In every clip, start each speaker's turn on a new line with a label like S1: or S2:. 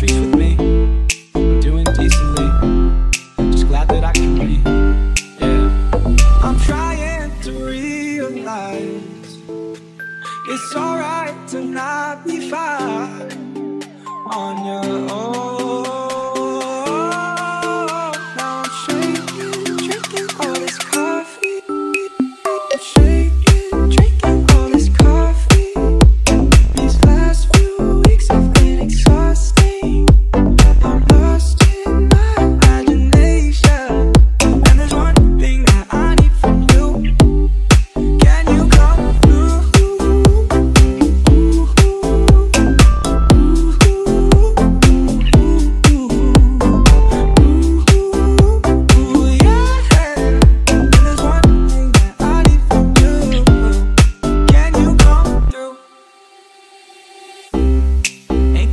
S1: streets with me. I'm doing decently. Just glad that I can be. Yeah. I'm trying to realize it's alright to not be fine on your own.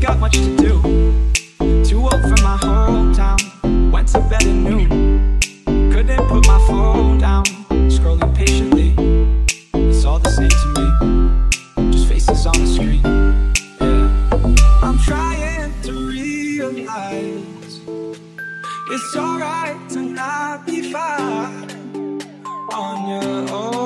S1: got much to do. Too old for my hometown Went to bed at noon. Couldn't put my phone down Scrolling patiently. It's all the same to me. Just faces on the screen. Yeah. I'm trying to realize It's alright to not be fine On your own.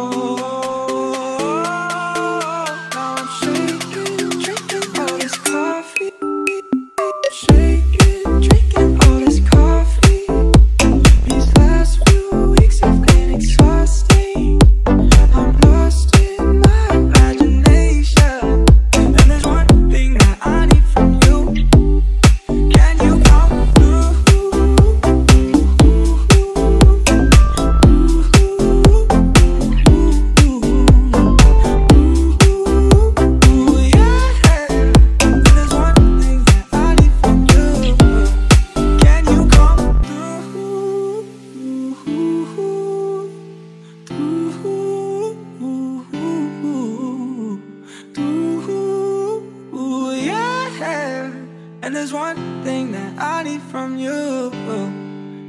S1: And there's one thing that I need from you.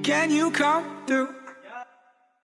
S1: Can you come through?